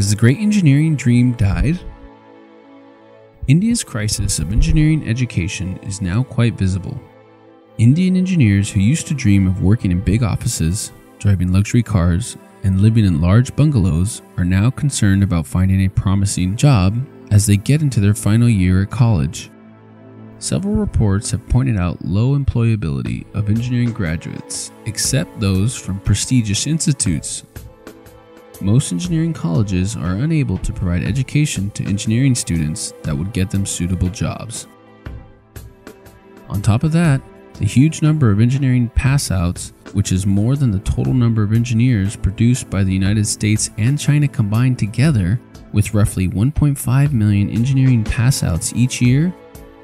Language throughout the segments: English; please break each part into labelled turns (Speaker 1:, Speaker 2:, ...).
Speaker 1: Has the great engineering dream died? India's crisis of engineering education is now quite visible. Indian engineers who used to dream of working in big offices, driving luxury cars, and living in large bungalows are now concerned about finding a promising job as they get into their final year at college. Several reports have pointed out low employability of engineering graduates, except those from prestigious institutes. Most engineering colleges are unable to provide education to engineering students that would get them suitable jobs. On top of that, the huge number of engineering passouts, which is more than the total number of engineers produced by the United States and China combined together, with roughly 1.5 million engineering passouts each year,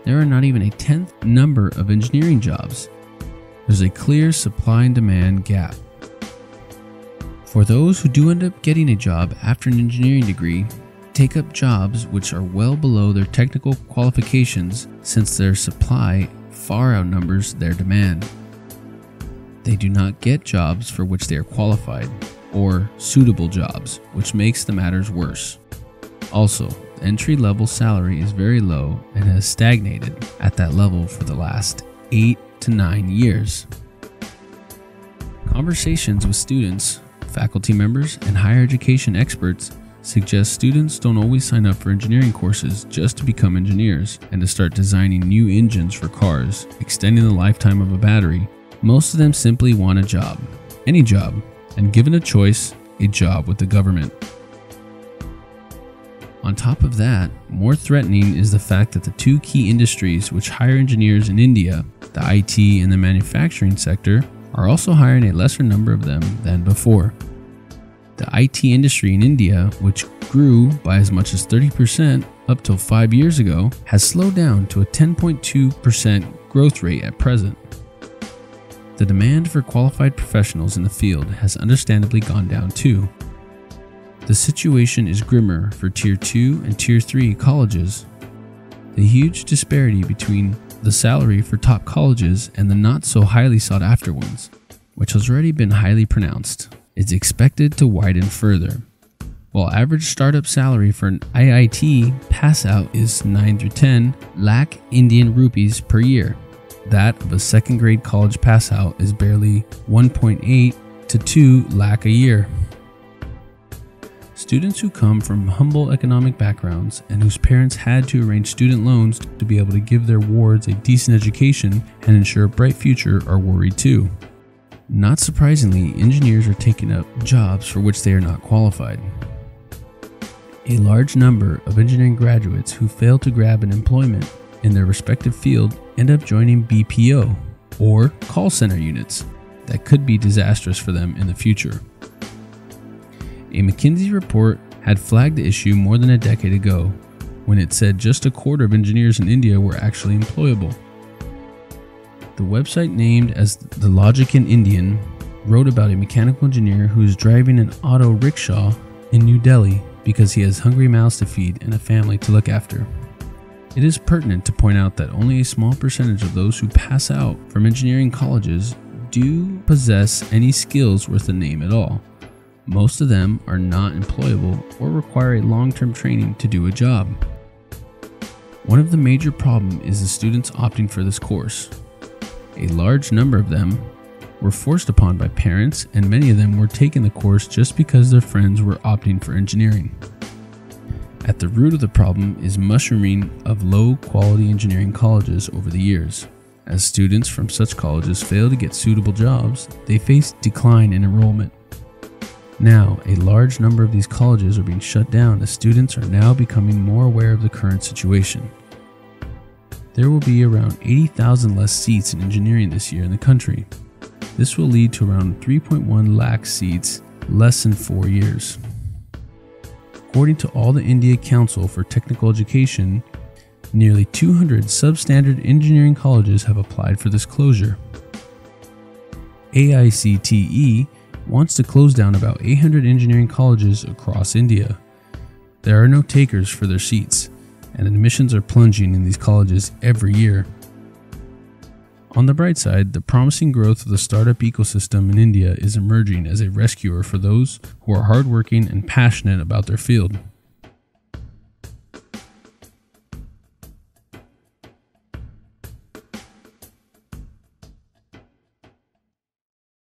Speaker 1: there are not even a tenth number of engineering jobs. There's a clear supply and demand gap. For those who do end up getting a job after an engineering degree, take up jobs which are well below their technical qualifications since their supply far outnumbers their demand. They do not get jobs for which they are qualified, or suitable jobs, which makes the matters worse. Also, entry level salary is very low and has stagnated at that level for the last 8 to 9 years. Conversations with students, faculty members, and higher education experts suggest students don't always sign up for engineering courses just to become engineers and to start designing new engines for cars, extending the lifetime of a battery. Most of them simply want a job, any job, and given a choice, a job with the government. On top of that, more threatening is the fact that the two key industries which hire engineers in India, the IT and the manufacturing sector, are also hiring a lesser number of them than before. The IT industry in India, which grew by as much as 30% up till five years ago, has slowed down to a 10.2% growth rate at present. The demand for qualified professionals in the field has understandably gone down too, the situation is grimmer for Tier 2 and Tier 3 colleges. The huge disparity between the salary for top colleges and the not so highly sought after ones, which has already been highly pronounced, is expected to widen further. While average startup salary for an IIT pass out is 9 through 10 lakh Indian rupees per year, that of a second grade college pass out is barely 1.8 to 2 lakh a year. Students who come from humble economic backgrounds and whose parents had to arrange student loans to be able to give their wards a decent education and ensure a bright future are worried too. Not surprisingly, engineers are taking up jobs for which they are not qualified. A large number of engineering graduates who fail to grab an employment in their respective field end up joining BPO or call center units that could be disastrous for them in the future. A McKinsey report had flagged the issue more than a decade ago when it said just a quarter of engineers in India were actually employable. The website named as the Logical Indian wrote about a mechanical engineer who is driving an auto rickshaw in New Delhi because he has hungry mouths to feed and a family to look after. It is pertinent to point out that only a small percentage of those who pass out from engineering colleges do possess any skills worth a name at all. Most of them are not employable or require a long term training to do a job. One of the major problems is the students opting for this course. A large number of them were forced upon by parents, and many of them were taking the course just because their friends were opting for engineering. At the root of the problem is mushrooming of low quality engineering colleges over the years. As students from such colleges fail to get suitable jobs, they face decline in enrollment. Now, a large number of these colleges are being shut down as students are now becoming more aware of the current situation. There will be around 80,000 less seats in engineering this year in the country. This will lead to around 3.1 lakh seats less in four years. According to all the India Council for Technical Education, nearly 200 substandard engineering colleges have applied for this closure. AICTE wants to close down about 800 engineering colleges across India. There are no takers for their seats, and admissions are plunging in these colleges every year. On the bright side, the promising growth of the startup ecosystem in India is emerging as a rescuer for those who are hardworking and passionate about their field.